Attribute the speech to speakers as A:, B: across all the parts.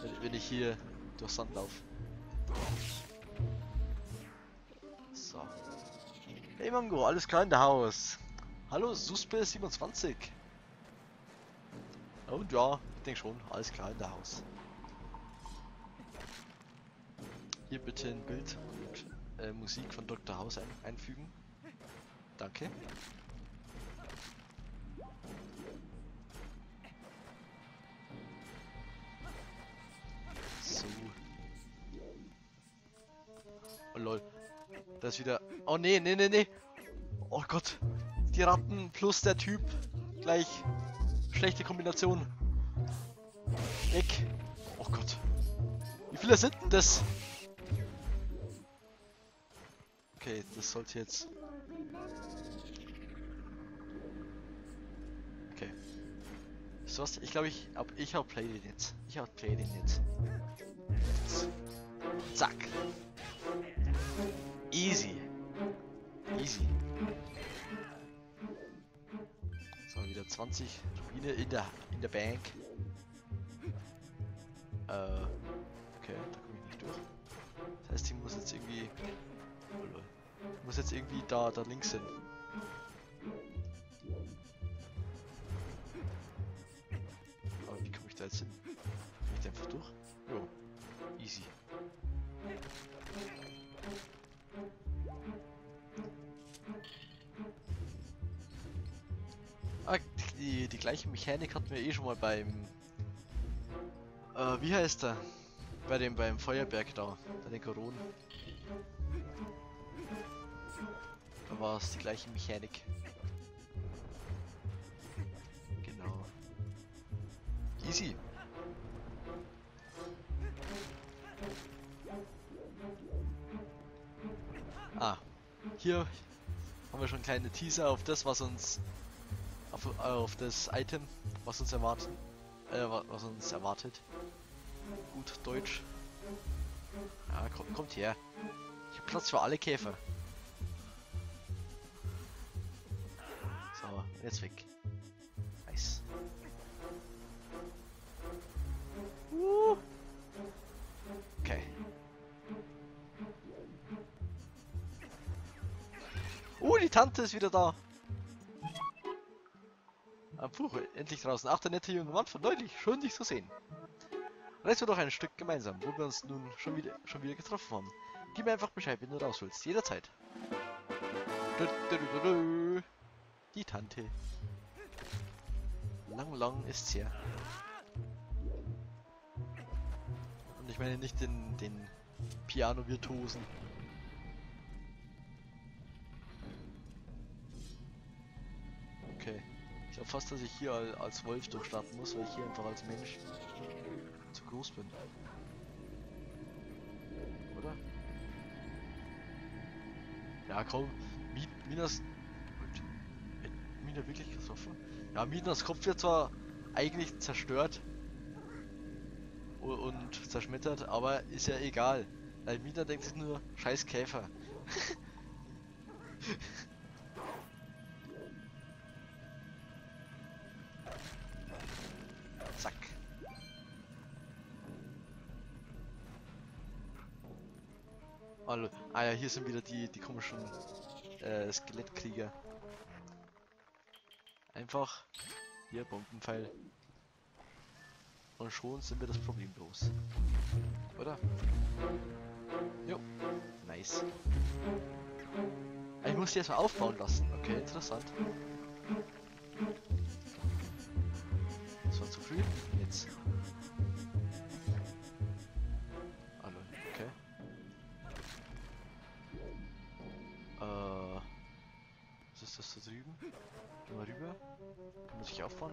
A: Wenn, wenn ich hier durch Sand laufe. So. Hey Mango, alles klar in der Haus. Hallo Suspe27. Und ja, ich denke schon, alles klar in der Haus. Hier bitte ein Bild und äh, Musik von Dr. House ein einfügen. Danke. Oh lol. Da ist wieder. Oh nee, nee, nee, nee. Oh Gott. Die Ratten plus der Typ. Gleich. Schlechte Kombination. Weg. Oh Gott. Wie viele sind denn das? Okay, das sollte jetzt. Okay. So was? Ich glaube, ich hab, ich hab Play den jetzt. Ich hab Play den jetzt. Zack. Easy. Easy. So, wieder 20 Rubine in der in der Bank. Äh, okay, da komme ich nicht durch. Das heißt, ich muss jetzt irgendwie. Ich muss jetzt irgendwie da, da links hin. Aber wie komme ich da jetzt hin? Komme ich da einfach durch? Jo. Easy. Die, die gleiche Mechanik hatten wir eh schon mal beim. Äh, wie heißt der? Bei dem beim Feuerberg da, bei den Koronen. Da war es die gleiche Mechanik. Genau. Easy. Ah, hier haben wir schon kleine Teaser auf das, was uns auf, auf das Item, was uns erwartet, äh, wa- was uns erwartet. Gut Deutsch. Ja, kommt, kommt her. Ich hab Platz für alle Käfer. So, jetzt weg. Nice. Uh. Okay. Uh, die Tante ist wieder da. Puh, endlich draußen. Ach, der nette junge Mann von neulich. Schön, dich zu sehen. Reisen wir doch ein Stück gemeinsam, wo wir uns nun schon wieder, schon wieder getroffen haben. Gib mir einfach Bescheid, wenn du raus willst. Jederzeit. Die Tante. Lang, lang ist's her. Und ich meine nicht den, den Piano-Virtuosen. Fast, dass ich hier al- als Wolf durchstarten muss, weil ich hier einfach als Mensch zu groß bin. Oder? Ja, komm. Mi Minas. Mina wirklich getroffen? Ja, Minas Kopf wird zwar eigentlich zerstört und zerschmettert, aber ist ja egal. Weil Mina denkt sich nur, scheiß Käfer. Ah ja, hier sind wieder die, die komischen äh, Skelettkrieger. Einfach hier Bombenpfeil. Und schon sind wir das Problem los. Oder? Jo. Nice. Ah, Ich muss die erstmal aufbauen lassen. Okay, interessant. Das war zu früh. Jetzt.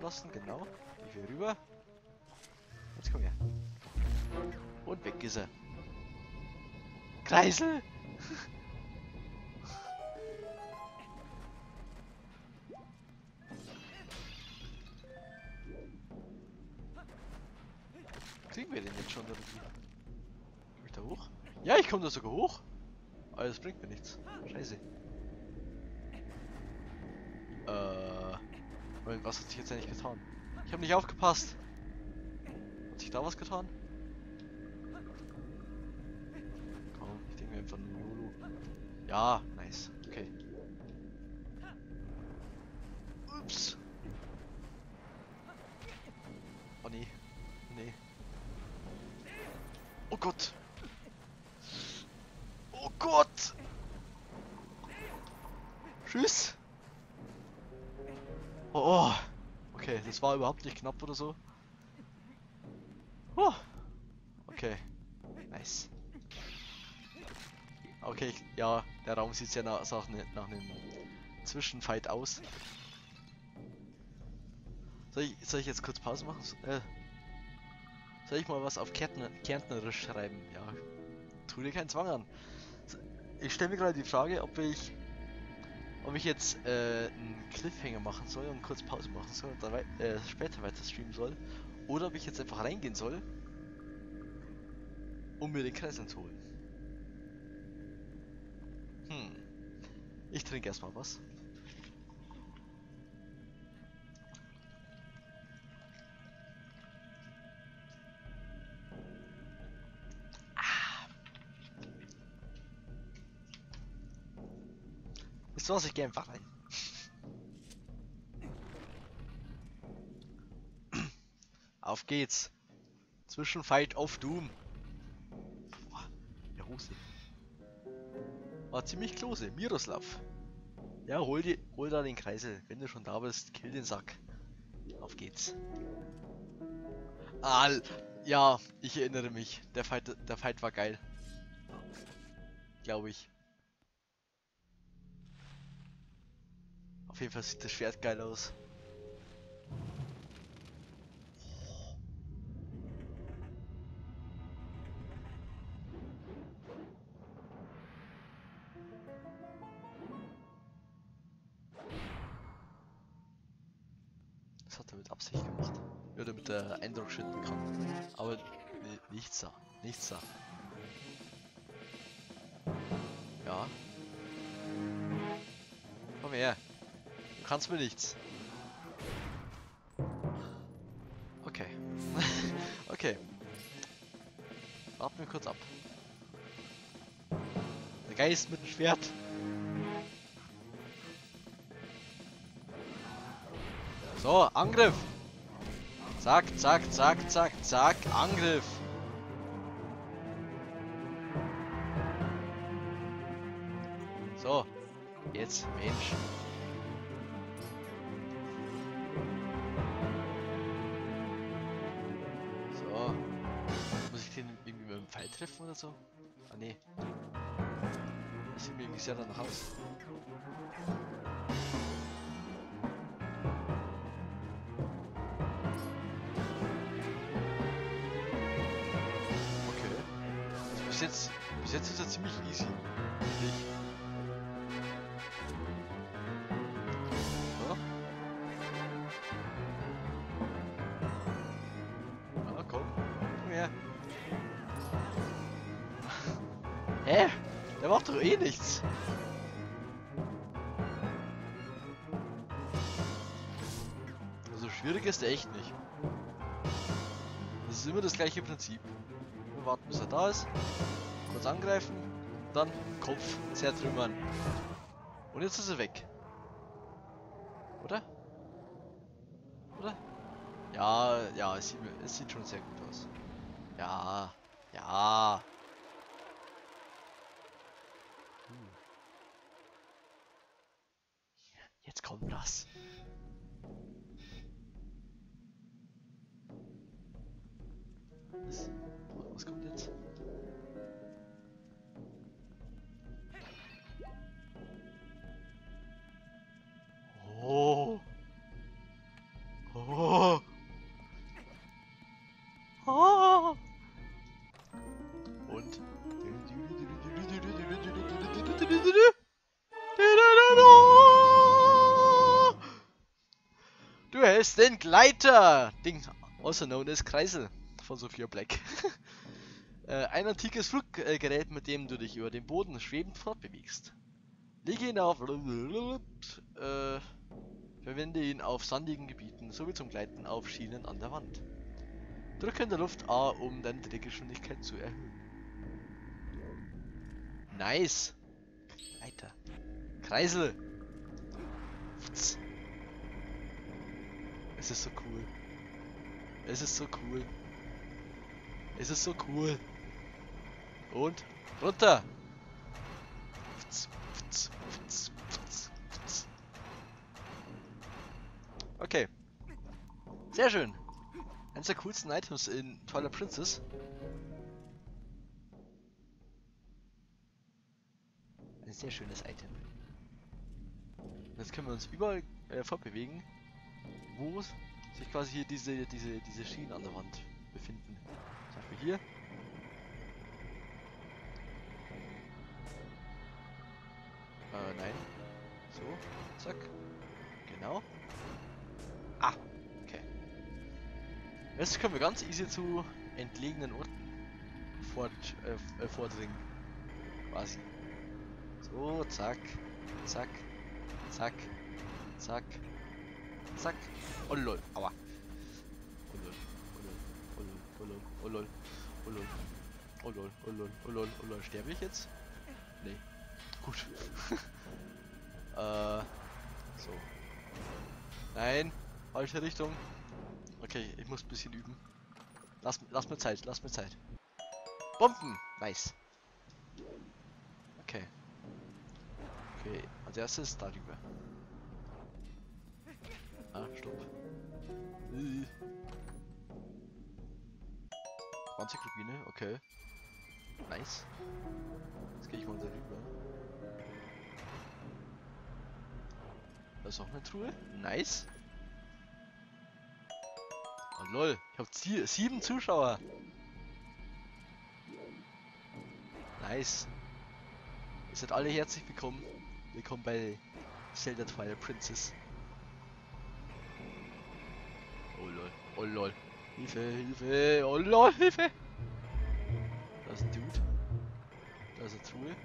A: lassen, genau. Ich will rüber. Jetzt komm her. Und weg ist er. Kreisel! Kriegen wir den jetzt schon irgendwie? Komm ich da hoch? Ja, ich komme da sogar hoch! Aber das bringt mir nichts. Scheiße. Was hat sich jetzt eigentlich getan? Ich habe nicht aufgepasst. Hat sich da was getan? Komm, ich denke mir einfach nur Lulu. Ja, nice. Okay. Ups. Oh nee. Nee. Oh Gott. Oh Gott. Tschüss. Oh, oh. Okay, das war überhaupt nicht knapp oder so. Oh. Okay. Nice. Okay, ja, der Raum sieht ja nach, nach, nach einem Zwischenfight aus. Soll ich, soll ich jetzt kurz Pause machen? Äh, soll ich mal was auf Kärntner, Kärntnerisch schreiben? Ja, tu dir keinen Zwang an. Ich stelle mir gerade die Frage, ob ich ob ich jetzt äh, einen Cliffhanger machen soll und kurz Pause machen soll und dann wei äh, später weiter streamen soll. Oder ob ich jetzt einfach reingehen soll, um mir den Kreis zu holen. Hm. Ich trinke erstmal was. Was, ich gehe einfach rein. Auf geht's. Zwischenfight of Doom. Boah, der Hose. War ziemlich close. Miroslav. Ja, hol, die, hol da den Kreisel. Wenn du schon da bist, kill den Sack. Auf geht's. Ah, ja, ich erinnere mich. Der Fight, der Fight war geil. Glaube ich. Auf jeden Fall sieht das Schwert geil aus. Das hat er mit Absicht gemacht. Würde mit der Eindruck schütten bekannt. Aber nichts da. Nichts da. Ja. Komm her kannst mir nichts. Okay. okay. Warten wir kurz ab. Der Geist mit dem Schwert. So, Angriff. Zack, zack, zack, zack, zack, Angriff. So, jetzt, Mensch. Treffen oder so? Ah ne. Das sieht mir irgendwie sehr danach aus. Okay. Bis jetzt, bis jetzt ist er ziemlich easy. Nicht? Doch eh nichts. Also schwierig ist der echt nicht. Das ist immer das gleiche Prinzip. Wir warten bis er da ist. Kurz angreifen. Dann Kopf zertrümmern. Und jetzt ist er weg. Oder? Oder? Ja, ja, es sieht, es sieht schon sehr gut aus. Ja, ja. Jetzt kommt das. Was, was kommt jetzt? Oh. Oh. Oh. Und Hältst den Gleiter! Ding, also known as Kreisel von Sophia Black. Äh, ein antikes Fluggerät, mit dem du dich über den Boden schwebend fortbewegst. Lege ihn auf. Äh, verwende ihn auf sandigen Gebieten sowie zum Gleiten auf Schienen an der Wand. Drücke in der Luft A, um deine Drehgeschwindigkeit zu erhöhen. Nice. Weiter. Kreisel. Pfz. Es ist so cool. Es ist so cool. Es ist so cool. Und runter. Okay. Sehr schön. Eines der coolsten Items in Twilight Princess. Ein sehr schönes Item. Jetzt können wir uns überall äh, fortbewegen, wo sich quasi hier diese, diese, diese Schienen an der Wand befinden. Zum Beispiel hier. Äh, nein. So, zack. Genau. Ah, okay. Jetzt können wir ganz easy zu entlegenen Orten fort, äh, äh, vordringen. Quasi. So, zack, zack, zack, zack, zack. Oh lol, aua. Oh lol, oh lol, oh lol, oh lol, oh lol, oh lol, oh lol, oh lol, oh lol. Sterbe ich jetzt? Nee. Gut. äh, so. Nein, falsche Richtung. Okay, ich muss ein bisschen üben. Lass, lass mir Zeit, lass mir Zeit. Bomben! Nice. Okay. Okay, als erstes darüber. Ah, stopp. Äh. 20 Rubine, okay. Nice. Jetzt gehe ich mal darüber. Da ist auch eine Truhe. Nice. Oh lol, ich habe sieben Zuschauer. Nice. Ihr seid alle herzlich willkommen. Willkommen bei Zelda Twilight Princess. Oh lol. Hilfe, Hilfe, oh lol, Hilfe! Da ist ein Dude. Da ist eine Truhe.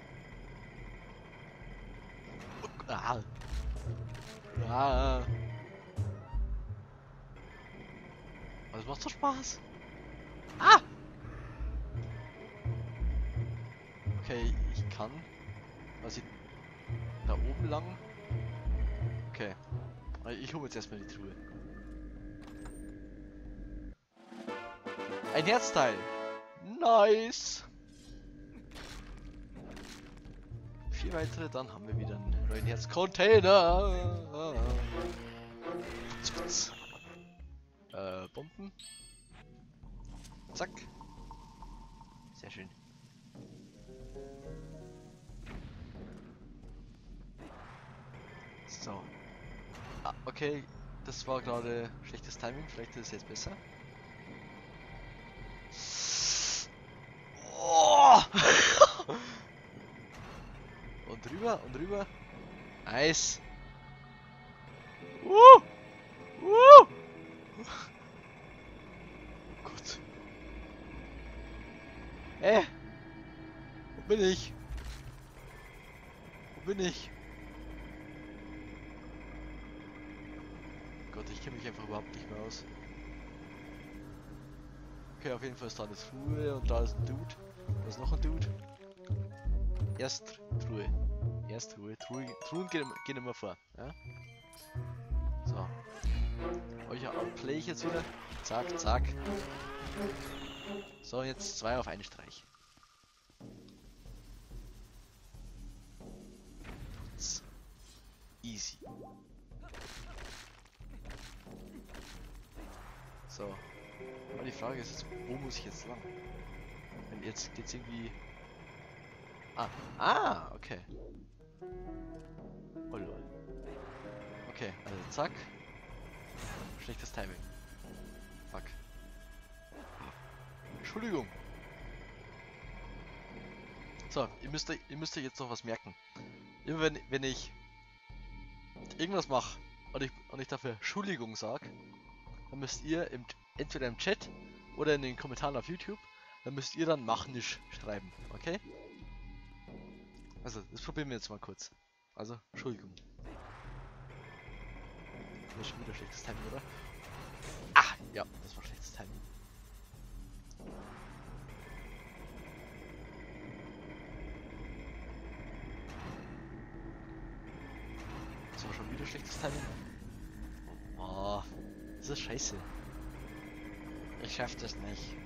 A: Ah. Ah. Aber das macht doch Spaß. Ah! Okay, ich kann quasi da oben lang. Okay. Ich hole jetzt erstmal die Truhe. Ein Herzteil. Nice. Vier weitere, dann haben wir wieder einen neuen Herzcontainer. Äh, Bomben. Zack. Sehr schön. So. Ah, okay. Das war gerade schlechtes Timing. Vielleicht ist es jetzt besser. Oh! und rüber und rüber. Nice. Uh! Uh! Gut. Äh! Wo bin ich? Wo bin ich? Gott, ich kenne mich einfach überhaupt nicht mehr aus. Okay, auf jeden Fall ist da eine Truhe und da ist ein Dude. Da ist noch ein Dude. Erst Truhe. Erst Truhe. Truhe Truhen gehen, immer vor. Ja? So. Euch play ich jetzt wieder. Zack, zack. So, jetzt zwei auf einen Streich. Easy. So. Aber die Frage ist jetzt, wo muss ich jetzt lang? Wenn jetzt geht's irgendwie. Ah, ah, okay. Oh lol. Okay, also zack. Schlechtes Timing. Fuck. Entschuldigung. So, ihr müsst, ihr müsst euch jetzt noch was merken. Immer wenn, wenn ich irgendwas mache und ich, und ich dafür Entschuldigung sage, dann müsst ihr im, entweder im Chat oder in den Kommentaren auf YouTube dann müsst ihr dann machnisch schreiben, okay? Also, das probieren wir jetzt mal kurz. Also, Entschuldigung. Das ist schon wieder schlechtes Timing, oder? Ah, ja, das war schlechtes Timing. Das war schon wieder schlechtes Timing. Oh, das ist scheiße. Ich schaff das nicht.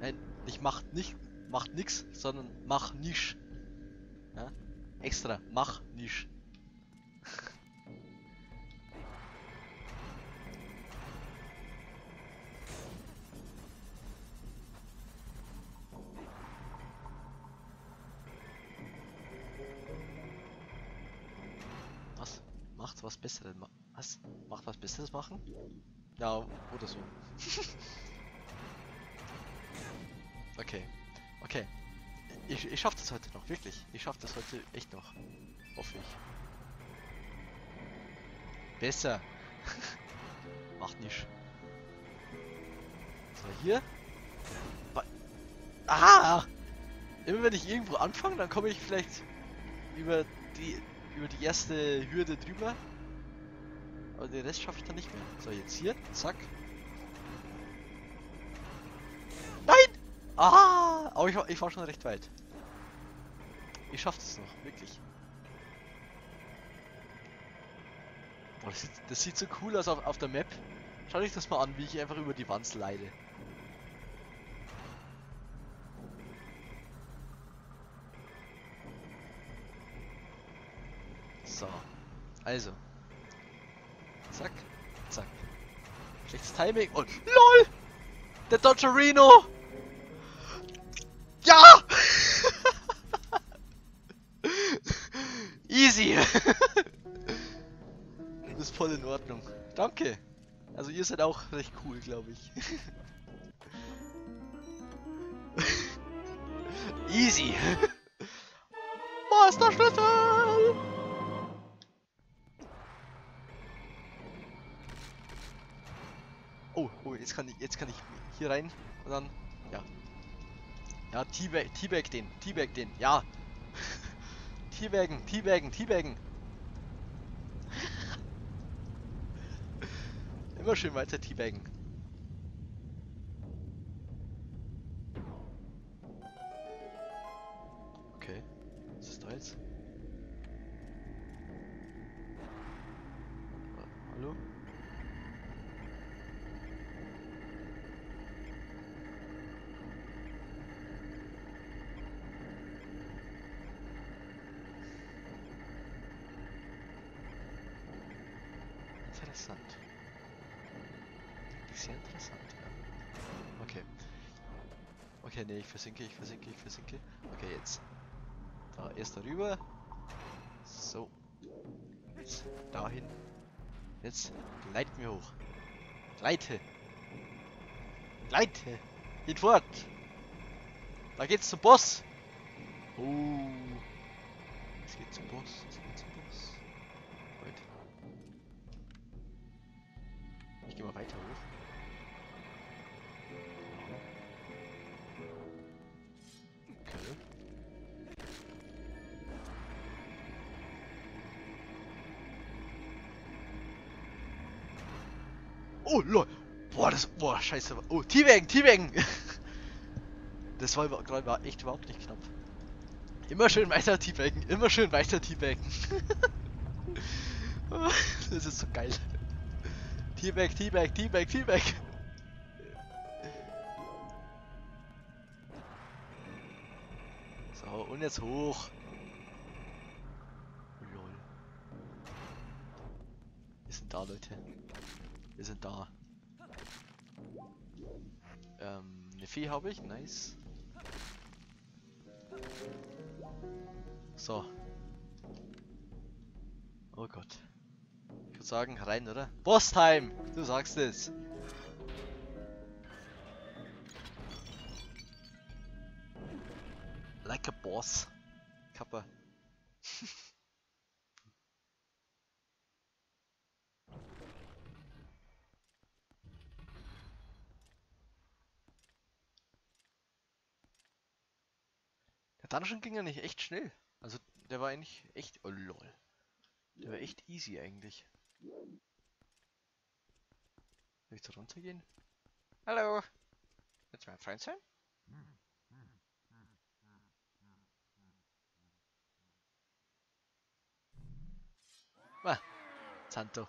A: Nein, nicht macht nicht, macht nix, sondern mach nisch. Ja? Extra, mach nisch. Was? Macht was Besseres Was? Macht was Besseres machen? Ja, oder so. Ich, schaff das heute noch, wirklich. Ich schaff das heute echt noch. Hoffe ich. Besser. Macht nicht. So, hier. Ba ah! Immer wenn ich irgendwo anfange, dann komme ich vielleicht über die über die erste Hürde drüber. Aber den Rest schaffe ich dann nicht mehr. So, jetzt hier. Zack. Nein! Ah! Aber ich ich war schon recht weit. Ich schaff das noch, wirklich. Boah, das, sieht, das sieht so cool aus auf, auf der Map. Schau dich das mal an, wie ich einfach über die Wand leide. So. Also. Zack, zack. Schlechtes Timing und LOL! Der Dodgerino! Ja! Easy! du bist voll in Ordnung. Danke. Also ihr seid auch recht cool, glaube ich. Easy! Master Schlüssel! Oh, oh, jetzt kann ich, jetzt kann ich hier rein und dann, ja. Ja, Teabag, Teabag den, Teabag den, ja. Teabaggen, Teabaggen, Teabaggen. Immer schön weiter Teabaggen. Versinke, ich versinke, ich versinke. Okay, jetzt. Da, erst darüber. So. Jetzt dahin. Jetzt gleit mir hoch. Gleite. Gleite. Geht fort. Da geht's zum Boss. Oh. Es geht zum Boss. Es geht zum Boss. Wait. Ich gehe mal weiter hoch. Oh, lol. Boah, das. Boah, scheiße. Oh, T-Wagen, T-Wagen. Das war gerade war echt überhaupt nicht knapp. Immer schön weiter T-Wagen, immer schön weiter T-Wagen. das ist so geil. T-Bag, T-Bag, T-Bag, T-Bag. So, und jetzt hoch. Lol. Wir sind da, Leute. Wir sind da. Ähm, eine Fee habe ich, nice. So. Oh Gott. Ich würde sagen, rein, oder? Boss-Time! Du sagst es. Like a boss. Kappa. Dungeon ging ja nicht echt schnell. Also der war eigentlich echt. Oh lol. Der war echt easy eigentlich. Soll ich da runtergehen? Hallo! Willst du mein Freund sein? Ah, Santo.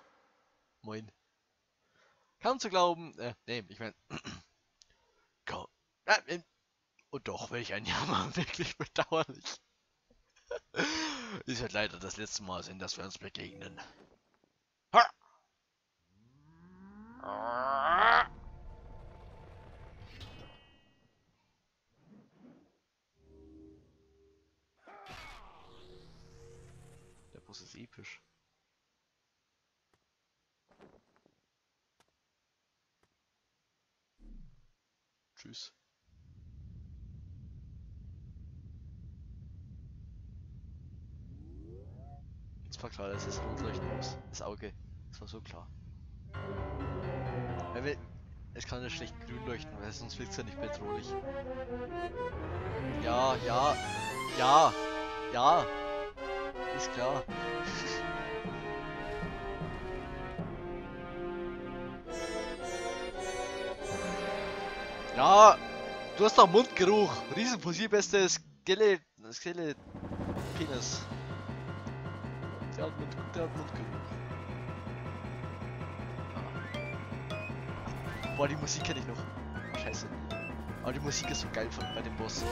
A: Moin. Kaum zu glauben, äh, nee, ich mein. kaum. Äh, äh, und doch, welch ein Jammer, wirklich bedauerlich. Ist halt leider das letzte Mal sind, dass wir uns begegnen. Ha! Der Bus ist episch. Tschüss. Es war klar, dass es rot leuchten muss. Das Auge. Das war so klar. Weil es kann ja schlecht grün leuchten, weil sonst wird es ja nicht bedrohlich. Ja, ja, ja, ja. Ist klar. Ja, du hast doch Mundgeruch. Riesenfossilbeste Skele... Skele... Penis. Boah, die Musik kenne ich noch. Scheiße. Aber die Musik ist so geil von, bei dem Boss.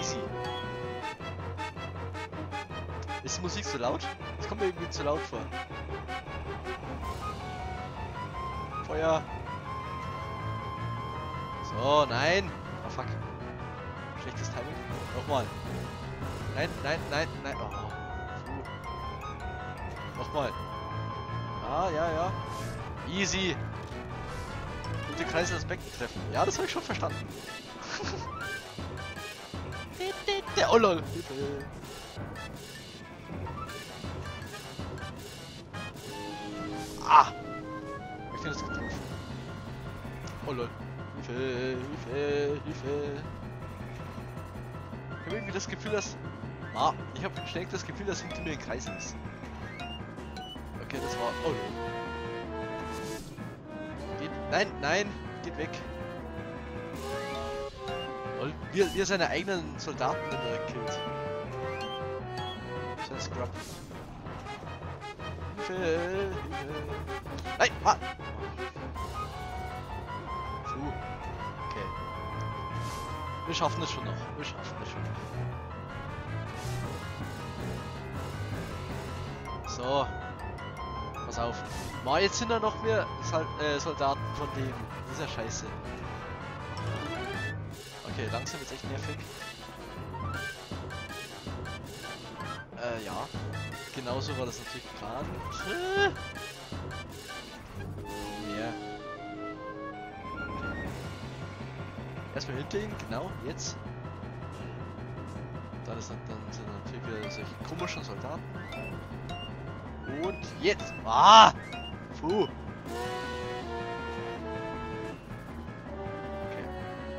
A: Easy. Ist die Musik zu laut? Das kommt mir irgendwie zu laut vor. Feuer. So, nein. Oh fuck. Schlechtes Timing. Nochmal. Nein, nein, nein, nein. Oh. Nochmal. Ja, ja, ja. Easy. Gute Kreise das Becken treffen. Ja, das habe ich schon verstanden. Oh lol. Ah! Ich bin das getroffen. Oh lol. Hilfe, Hilfe, Hilfe. Ich habe irgendwie das Gefühl, dass... Ah, ich habe ständig das Gefühl, dass hinter mir ein Kreis ist. Okay, das war... Oh. Geht... Nein, nein! Geht weg. Wie, wie er seine eigenen Soldaten killt. So ein Scrub. Hilfe, Hilfe. Wir schaffen es schon noch. Wir schaffen es schon noch. So. Pass auf. Mal, jetzt sind da noch mehr Sol äh, Soldaten von dem. Ist ja scheiße. Okay, langsam ist echt nervig. Äh, ja. Genauso war das natürlich geplant. Erstmal hinter ihm, genau, jetzt. Dann, ist, dann sind natürlich wieder solche komischen Soldaten. Und jetzt! Ah! Puh! Okay.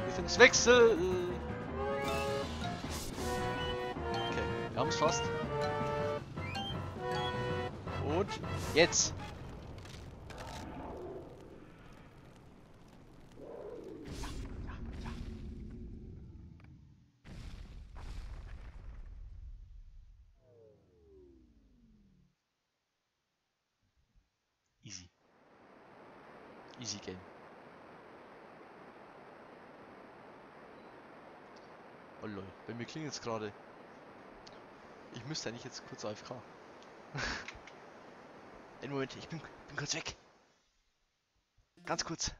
A: Richtungswechsel! Okay, wir haben es fast. Und jetzt! Easy. Easy Game. Oh lol, bei mir klingt jetzt gerade. Ich müsste eigentlich jetzt kurz AFK. Einen Moment, ich bin, bin kurz weg. Ganz kurz.